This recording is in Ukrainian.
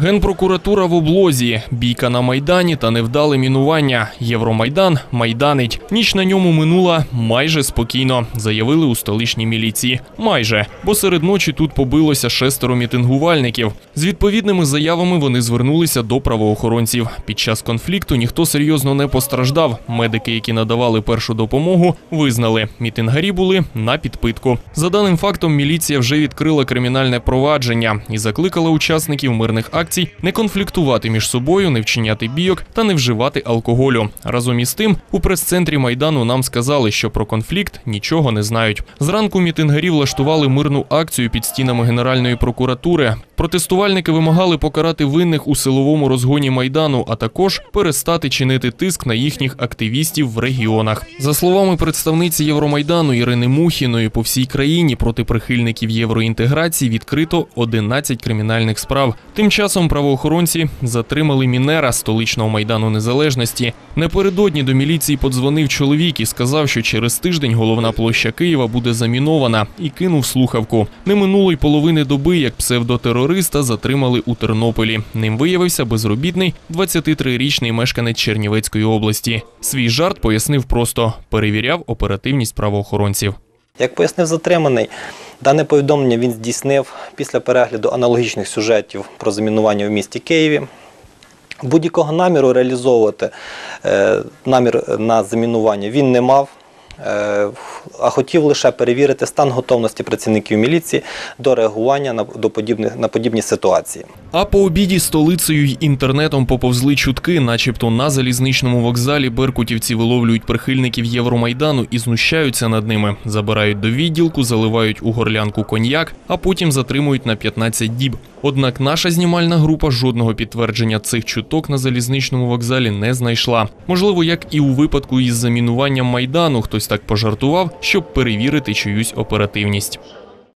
Генпрокуратура в облозі, бійка на майдані та невдале мінування. Євромайдан майданить. Ніч на ньому минула майже спокійно, заявили у столичній міліції. Майже, бо серед ночі тут побилося шестеро мітингувальників. З відповідними заявами вони звернулися до правоохоронців. Під час конфлікту ніхто серйозно не постраждав. Медики, які надавали першу допомогу, визнали, мітингарі були на підпитку. За даним фактом, міліція вже відкрила кримінальне провадження і закликала учасників мирних акцій не конфліктувати між собою, не вчиняти бійок та не вживати алкоголю. Разом із тим, у прес-центрі майдану нам сказали, що про конфлікт нічого не знають. Зранку мітингарі влаштували мирну акцію під стінами Генеральної прокуратури. Протестувальники вимагали покарати винних у силовому розгоні майдану, а також перестати чинити тиск на їхніх активістів в регіонах. За словами представниці Євромайдану Ірини Мухіної, по всій країні проти прихильників євроінтеграції відкрито 11 кримінальних справ. Тим часом правоохоронці затримали мінера столичного майдану незалежності. Напередодні до міліції подзвонив чоловік і сказав, що через тиждень головна площа Києва буде замінована, і кинув слухавку. Не минуло й половини доби, як псевдотерориста затримали у Тернополі. Ним виявився безробітний 23-річний мешканець Чернівецької області. Свій жарт пояснив просто перевіряв оперативність правоохоронців. Як пояснив затриманий, дане повідомлення він здійснив після перегляду аналогічних сюжетів про замінування в місті Києві. Будь-якого наміру реалізовувати е, намір на замінування він не мав, а хотів лише перевірити стан готовності працівників міліції до реагування на, до подібних, на подібні ситуації. А по обіді столицею й інтернетом поповзли чутки, начебто на залізничному вокзалі беркутівці виловлюють прихильників Євромайдану і знущаються над ними, забирають до відділку, заливають у горлянку коньяк, а потім затримують на 15 діб. Однак наша знімальна група жодного підтвердження цих чуток на залізничному вокзалі не знайшла. Можливо, як і у випадку із замінуванням майдану, хтось так пожартував, щоб перевірити чиюсь оперативність.